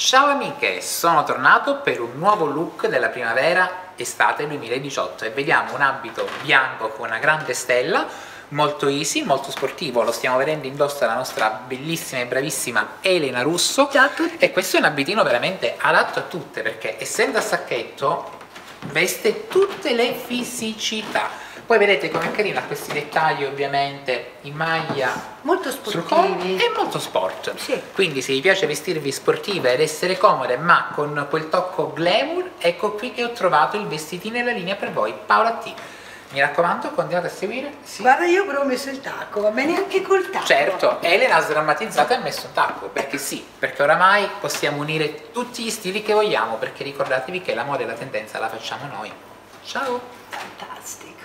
Ciao amiche, sono tornato per un nuovo look della primavera estate 2018 e vediamo un abito bianco con una grande stella molto easy, molto sportivo, lo stiamo vedendo indosso dalla nostra bellissima e bravissima Elena Russo. Ciao a tutti! e questo è un abitino veramente adatto a tutte perché essendo a sacchetto veste tutte le fisicità poi vedete come carina questi dettagli ovviamente in maglia Molto sportivi. e molto sport Sì. quindi se vi piace vestirvi sportive ed essere comode ma con quel tocco glamour ecco qui che ho trovato il vestitino e la linea per voi Paola T mi raccomando continuate a seguire sì. Guarda, io però ho messo il tacco, va bene anche col tacco. certo Elena ha sdrammatizzato e ha messo un tacco perché sì perché oramai possiamo unire tutti gli stili che vogliamo perché ricordatevi che la moda e la tendenza la facciamo noi ciao Fantastik.